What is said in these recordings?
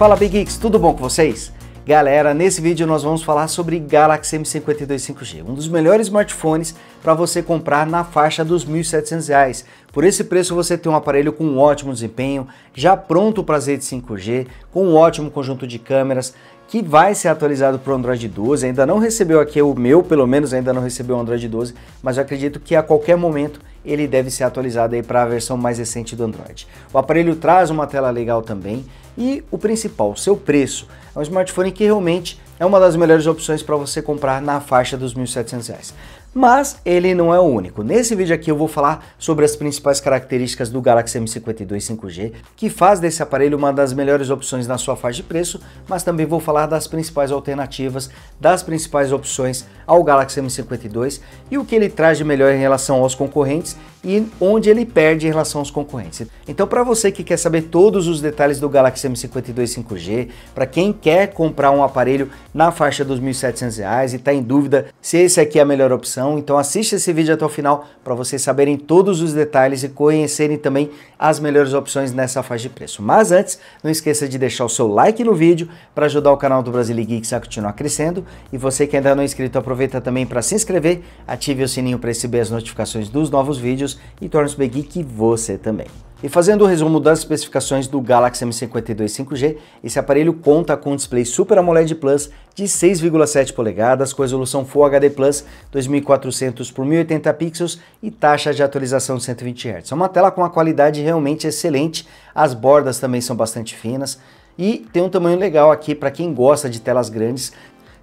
Fala Big Geeks, tudo bom com vocês? Galera, nesse vídeo nós vamos falar sobre Galaxy M52 5G, um dos melhores smartphones para você comprar na faixa dos R$ 1.700. Por esse preço você tem um aparelho com um ótimo desempenho, já pronto para as redes 5G, com um ótimo conjunto de câmeras, que vai ser atualizado para o Android 12. Ainda não recebeu aqui o meu, pelo menos ainda não recebeu o Android 12, mas eu acredito que a qualquer momento ele deve ser atualizado aí para a versão mais recente do Android. O aparelho traz uma tela legal também e o principal, seu preço. É um smartphone que realmente é uma das melhores opções para você comprar na faixa dos R$ 1.700. Mas ele não é o único. Nesse vídeo aqui eu vou falar sobre as principais características do Galaxy M52 5G, que faz desse aparelho uma das melhores opções na sua faixa de preço, mas também vou falar das principais alternativas, das principais opções ao Galaxy M52 e o que ele traz de melhor em relação aos concorrentes e onde ele perde em relação aos concorrentes. Então, para você que quer saber todos os detalhes do Galaxy M52 5G, para quem quer comprar um aparelho na faixa dos R$ 1.700 e está em dúvida se esse aqui é a melhor opção, então assista esse vídeo até o final para vocês saberem todos os detalhes e conhecerem também as melhores opções nessa faixa de preço. Mas antes, não esqueça de deixar o seu like no vídeo para ajudar o canal do Brasil Geeks a continuar crescendo. E você que ainda não é inscrito, aproveita também para se inscrever, ative o sininho para receber as notificações dos novos vídeos e torne-se Big Geek você também. E fazendo o resumo das especificações do Galaxy M52 5G, esse aparelho conta com um display Super AMOLED Plus de 6,7 polegadas com resolução Full HD Plus 2400 por 1080 pixels e taxa de atualização de 120 Hz. É uma tela com uma qualidade realmente excelente, as bordas também são bastante finas e tem um tamanho legal aqui para quem gosta de telas grandes,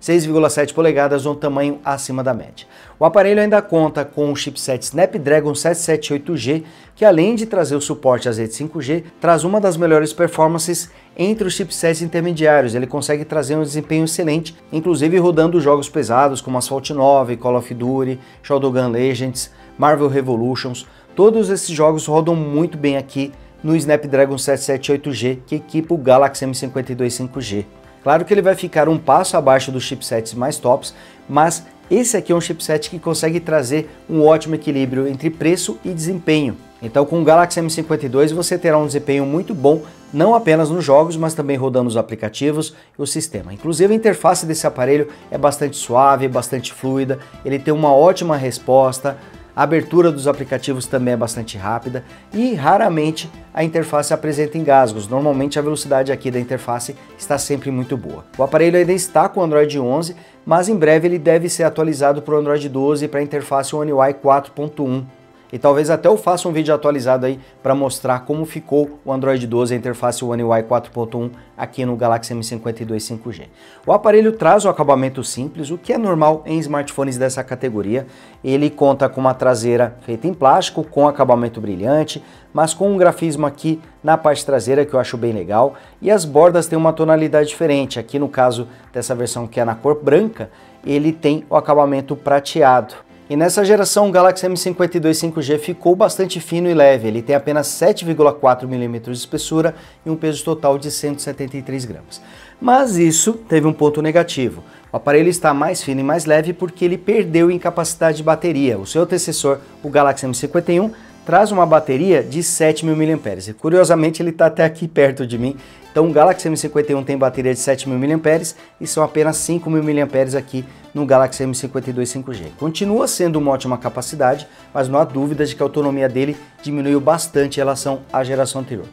6,7 polegadas, um tamanho acima da média. O aparelho ainda conta com o chipset Snapdragon 778G, que além de trazer o suporte às redes 5G, traz uma das melhores performances entre os chipsets intermediários. Ele consegue trazer um desempenho excelente, inclusive rodando jogos pesados como Asphalt 9, Call of Duty, Shadowgun Legends, Marvel Revolutions. Todos esses jogos rodam muito bem aqui no Snapdragon 778G, que equipa o Galaxy M52 5G. Claro que ele vai ficar um passo abaixo dos chipsets mais tops, mas esse aqui é um chipset que consegue trazer um ótimo equilíbrio entre preço e desempenho. Então com o Galaxy M52 você terá um desempenho muito bom, não apenas nos jogos, mas também rodando os aplicativos e o sistema. Inclusive a interface desse aparelho é bastante suave, bastante fluida, ele tem uma ótima resposta, a abertura dos aplicativos também é bastante rápida e raramente a interface apresenta engasgos. Normalmente a velocidade aqui da interface está sempre muito boa. O aparelho ainda está com o Android 11, mas em breve ele deve ser atualizado para o Android 12 para a interface One UI 4.1 e talvez até eu faça um vídeo atualizado aí para mostrar como ficou o Android 12 a interface One UI 4.1 aqui no Galaxy M52 5G. O aparelho traz o acabamento simples, o que é normal em smartphones dessa categoria. Ele conta com uma traseira feita em plástico, com acabamento brilhante, mas com um grafismo aqui na parte traseira que eu acho bem legal. E as bordas têm uma tonalidade diferente. Aqui no caso dessa versão que é na cor branca, ele tem o acabamento prateado. E nessa geração o Galaxy M52 5G ficou bastante fino e leve, ele tem apenas 7,4 mm de espessura e um peso total de 173 gramas. Mas isso teve um ponto negativo. O aparelho está mais fino e mais leve porque ele perdeu em capacidade de bateria. O seu antecessor, o Galaxy M51, traz uma bateria de 7.000 mAh. Curiosamente, ele está até aqui perto de mim. Então, o Galaxy M51 tem bateria de 7.000 mAh e são apenas 5.000 mAh aqui no Galaxy M52 5G. Continua sendo uma ótima capacidade, mas não há dúvida de que a autonomia dele diminuiu bastante em relação à geração anterior.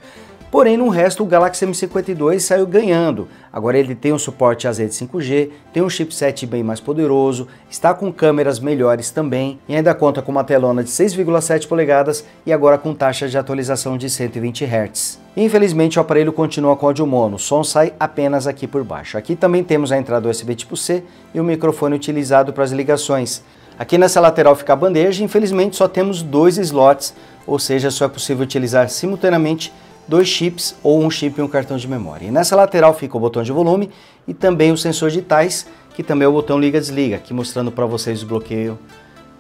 Porém, no resto, o Galaxy M52 saiu ganhando. Agora ele tem um suporte redes 5G, tem um chipset bem mais poderoso, está com câmeras melhores também e ainda conta com uma telona de 6,7 polegadas e agora com taxa de atualização de 120 Hz. Infelizmente o aparelho continua com áudio mono, o som sai apenas aqui por baixo. Aqui também temos a entrada USB tipo C e o microfone utilizado para as ligações. Aqui nessa lateral fica a bandeja, infelizmente só temos dois slots, ou seja, só é possível utilizar simultaneamente dois chips ou um chip e um cartão de memória. E nessa lateral fica o botão de volume e também o sensor de tais, que também é o botão liga-desliga, aqui mostrando para vocês o bloqueio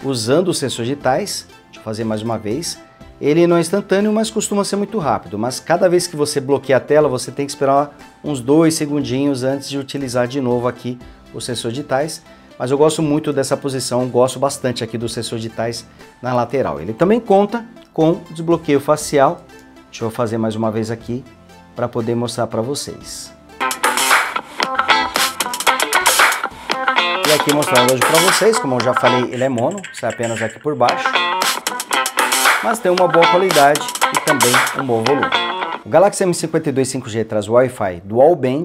usando o sensor de tais. Deixa eu fazer mais uma vez. Ele não é instantâneo, mas costuma ser muito rápido. Mas cada vez que você bloqueia a tela, você tem que esperar uns dois segundinhos antes de utilizar de novo aqui o sensor de tais. Mas eu gosto muito dessa posição, gosto bastante aqui do sensor de tais na lateral. Ele também conta com desbloqueio facial Deixa eu fazer mais uma vez aqui para poder mostrar para vocês. E aqui mostrando hoje para vocês, como eu já falei, ele é mono, sai apenas aqui por baixo. Mas tem uma boa qualidade e também um bom volume. O Galaxy M52 5G traz Wi-Fi Dual Band,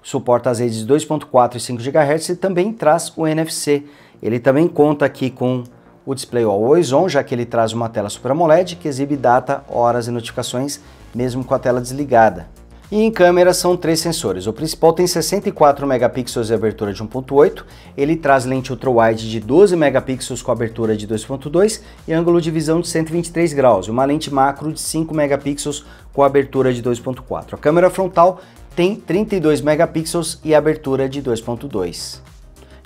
suporta as redes 2.4 e 5 GHz e também traz o NFC. Ele também conta aqui com o display Always On, já que ele traz uma tela Super AMOLED que exibe data, horas e notificações, mesmo com a tela desligada. E em câmera são três sensores. O principal tem 64 megapixels e abertura de 1.8, ele traz lente ultra-wide de 12 megapixels com abertura de 2.2 e ângulo de visão de 123 graus, e uma lente macro de 5 megapixels com abertura de 2.4. A câmera frontal tem 32 megapixels e abertura de 2.2.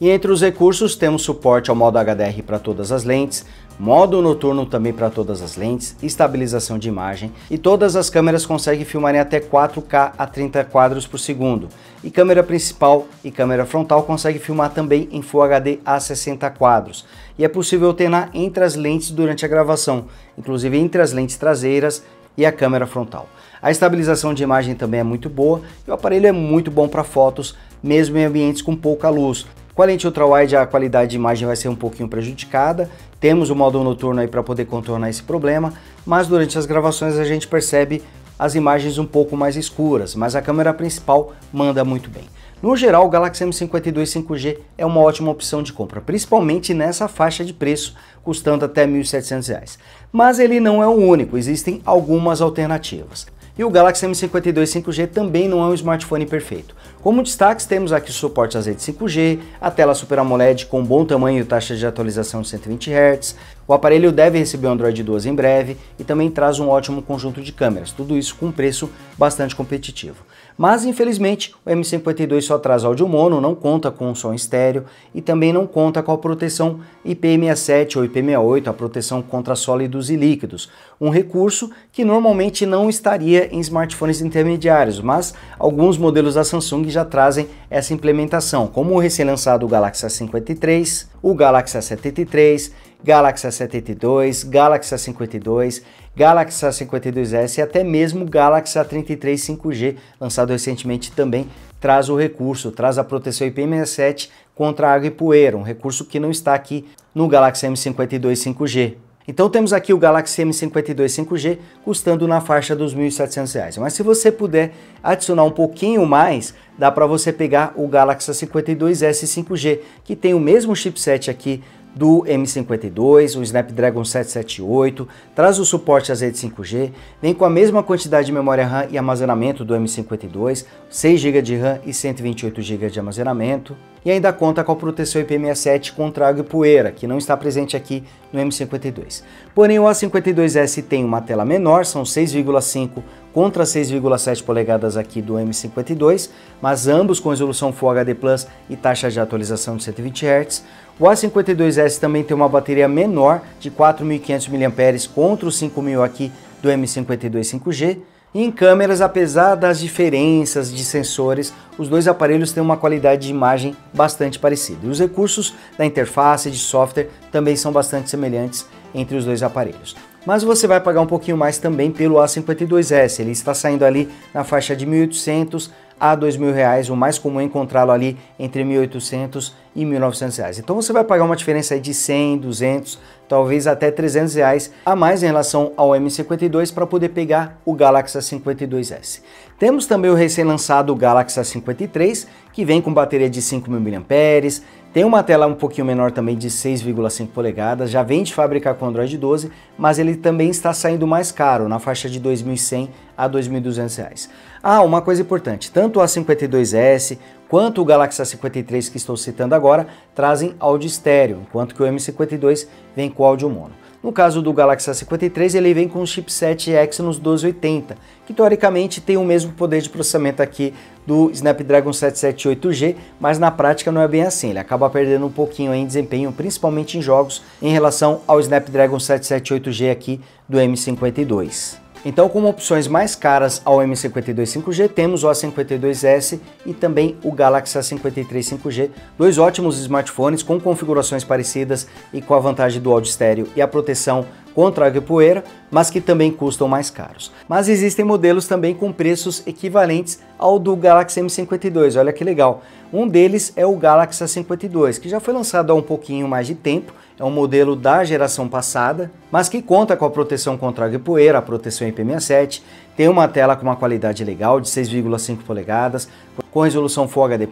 E entre os recursos temos suporte ao modo HDR para todas as lentes, modo noturno também para todas as lentes, estabilização de imagem e todas as câmeras conseguem filmar em até 4K a 30 quadros por segundo. E câmera principal e câmera frontal conseguem filmar também em Full HD a 60 quadros. E é possível alternar entre as lentes durante a gravação, inclusive entre as lentes traseiras e a câmera frontal. A estabilização de imagem também é muito boa e o aparelho é muito bom para fotos, mesmo em ambientes com pouca luz. Com a lente ultra-wide a qualidade de imagem vai ser um pouquinho prejudicada, temos o modo noturno aí para poder contornar esse problema, mas durante as gravações a gente percebe as imagens um pouco mais escuras, mas a câmera principal manda muito bem. No geral, o Galaxy M52 5G é uma ótima opção de compra, principalmente nessa faixa de preço, custando até R$ 1.700. Mas ele não é o único, existem algumas alternativas. E o Galaxy M52 5G também não é um smartphone perfeito. Como destaques, temos aqui o suporte às redes 5G, a tela Super AMOLED com bom tamanho e taxa de atualização de 120 Hz, o aparelho deve receber o Android 12 em breve e também traz um ótimo conjunto de câmeras, tudo isso com um preço bastante competitivo. Mas infelizmente o M52 só traz áudio mono, não conta com som estéreo e também não conta com a proteção IP67 ou IP68, a proteção contra sólidos e líquidos, um recurso que normalmente não estaria em smartphones intermediários, mas alguns modelos da Samsung já trazem essa implementação, como o recém-lançado Galaxy A53, o Galaxy A73, Galaxy A72, Galaxy A52, Galaxy A52s e até mesmo Galaxy A33 5G, lançado recentemente também, traz o recurso, traz a proteção IP67 contra água e poeira, um recurso que não está aqui no Galaxy M52 5G. Então temos aqui o Galaxy M52 5G custando na faixa dos R$ 1.700. Mas se você puder adicionar um pouquinho mais, dá para você pegar o Galaxy A52s 5G, que tem o mesmo chipset aqui do M52, o Snapdragon 778, traz o suporte às redes 5G, vem com a mesma quantidade de memória RAM e armazenamento do M52, 6 GB de RAM e 128 GB de armazenamento, e ainda conta com a proteção IP67 contra água e poeira, que não está presente aqui no M52. Porém, o A52S tem uma tela menor, são 6,5 contra 6,7 polegadas aqui do M52, mas ambos com resolução Full HD Plus e taxa de atualização de 120 Hz. O A52S também tem uma bateria menor de 4.500 mAh contra os 5.000 aqui do M52 5G. E em câmeras, apesar das diferenças de sensores, os dois aparelhos têm uma qualidade de imagem bastante parecida. E os recursos da interface de software também são bastante semelhantes entre os dois aparelhos. Mas você vai pagar um pouquinho mais também pelo A52S, ele está saindo ali na faixa de 1.800 a R$ reais, o mais comum é encontrá-lo ali entre 1.800 e 1.900 reais. Então você vai pagar uma diferença de 100, 200, talvez até 300 reais a mais em relação ao M52 para poder pegar o Galaxy A52s. Temos também o recém-lançado Galaxy A53, que vem com bateria de 5.000 mAh, tem uma tela um pouquinho menor também de 6,5 polegadas, já vem de fábrica com Android 12, mas ele também está saindo mais caro, na faixa de 2.100 a 2.200 reais. Ah, uma coisa importante, tanto o A52s quanto o Galaxy A53 que estou citando agora trazem áudio estéreo, enquanto que o M52 vem com áudio mono. No caso do Galaxy A53, ele vem com o chipset Exynos 1280, que teoricamente tem o mesmo poder de processamento aqui do Snapdragon 778G, mas na prática não é bem assim, ele acaba perdendo um pouquinho em desempenho, principalmente em jogos, em relação ao Snapdragon 778G aqui do M52. Então, como opções mais caras ao M52 5G, temos o A52s e também o Galaxy A53 5G, dois ótimos smartphones com configurações parecidas e com a vantagem do áudio estéreo e a proteção contra e poeira, mas que também custam mais caros. Mas existem modelos também com preços equivalentes ao do Galaxy M52, olha que legal. Um deles é o Galaxy A52, que já foi lançado há um pouquinho mais de tempo, é um modelo da geração passada, mas que conta com a proteção contra e poeira, a proteção IP67, tem uma tela com uma qualidade legal de 6,5 polegadas, com resolução Full HD+,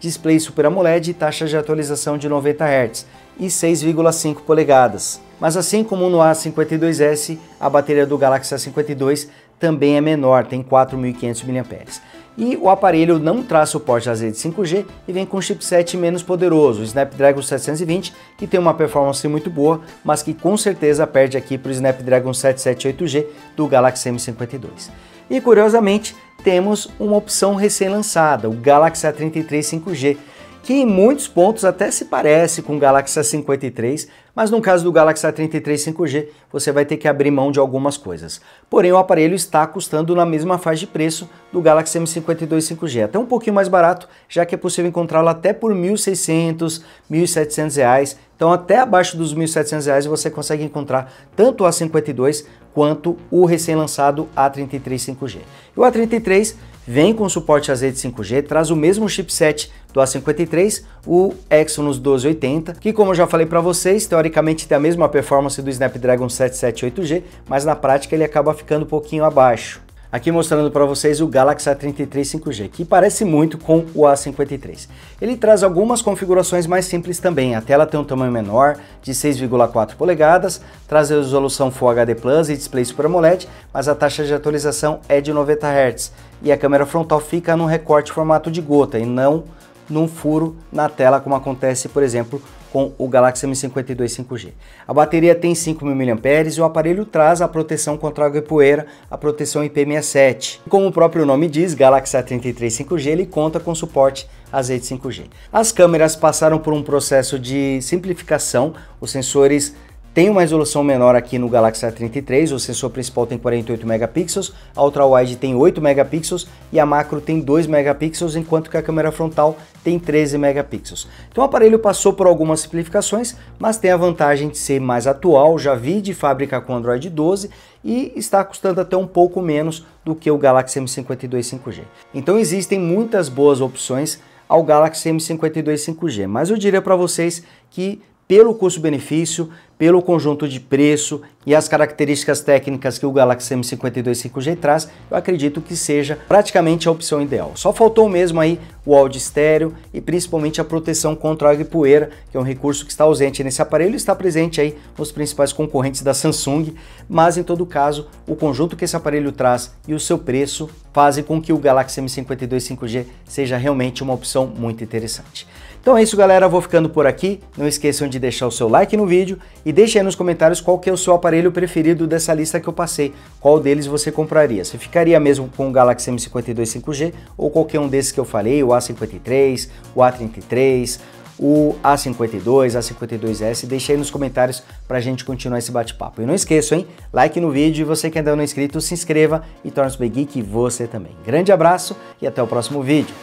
display Super AMOLED e taxa de atualização de 90 Hz e 6,5 polegadas. Mas assim como no A52s, a bateria do Galaxy A52 também é menor, tem 4.500 mAh. E o aparelho não traz suporte às redes 5G e vem com um chipset menos poderoso, o Snapdragon 720, que tem uma performance muito boa, mas que com certeza perde aqui para o Snapdragon 778G do Galaxy M52. E curiosamente, temos uma opção recém-lançada, o Galaxy A33 5G, que em muitos pontos até se parece com o Galaxy A53, mas no caso do Galaxy A33 5G, você vai ter que abrir mão de algumas coisas. Porém, o aparelho está custando na mesma faixa de preço do Galaxy M52 5G, até um pouquinho mais barato, já que é possível encontrá-lo até por R$ 1.600, R$ 1.700, então até abaixo dos R$ 1.700 você consegue encontrar tanto o A52 quanto o recém-lançado A33 5G. E o A33 vem com suporte às redes 5G, traz o mesmo chipset do A53, o Exynos 1280, que como eu já falei para vocês, teoricamente tem a mesma performance do Snapdragon 778G, mas na prática ele acaba ficando um pouquinho abaixo. Aqui mostrando para vocês o Galaxy A33 5G, que parece muito com o A53. Ele traz algumas configurações mais simples também. A tela tem um tamanho menor, de 6,4 polegadas, traz a resolução Full HD Plus e display Super AMOLED, mas a taxa de atualização é de 90 Hz. E a câmera frontal fica no recorte formato de gota e não num furo na tela, como acontece, por exemplo, com o Galaxy M52 5G. A bateria tem 5.000 mAh e o aparelho traz a proteção contra água e poeira, a proteção IP67. Como o próprio nome diz, Galaxy A33 5G ele conta com suporte às redes 5G. As câmeras passaram por um processo de simplificação, os sensores tem uma resolução menor aqui no Galaxy A33, o sensor principal tem 48 megapixels, a ultra-wide tem 8 megapixels e a macro tem 2 megapixels, enquanto que a câmera frontal tem 13 megapixels. Então o aparelho passou por algumas simplificações, mas tem a vantagem de ser mais atual, já vi de fábrica com Android 12 e está custando até um pouco menos do que o Galaxy M52 5G. Então existem muitas boas opções ao Galaxy M52 5G, mas eu diria para vocês que pelo custo-benefício, pelo conjunto de preço e as características técnicas que o Galaxy M52 5G traz, eu acredito que seja praticamente a opção ideal. Só faltou mesmo aí o áudio estéreo e principalmente a proteção contra água e poeira, que é um recurso que está ausente nesse aparelho e está presente aí nos principais concorrentes da Samsung, mas em todo caso, o conjunto que esse aparelho traz e o seu preço fazem com que o Galaxy M52 5G seja realmente uma opção muito interessante. Então é isso, galera. Vou ficando por aqui. Não esqueçam de deixar o seu like no vídeo e deixe aí nos comentários qual que é o seu aparelho preferido dessa lista que eu passei. Qual deles você compraria? Você ficaria mesmo com o Galaxy M52 5G ou qualquer um desses que eu falei, o A53, o A33, o A52, A52S. Deixe aí nos comentários pra gente continuar esse bate-papo. E não esqueça, hein? Like no vídeo e você que ainda não é inscrito, se inscreva e torne-se Geek você também. Grande abraço e até o próximo vídeo.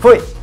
Fui!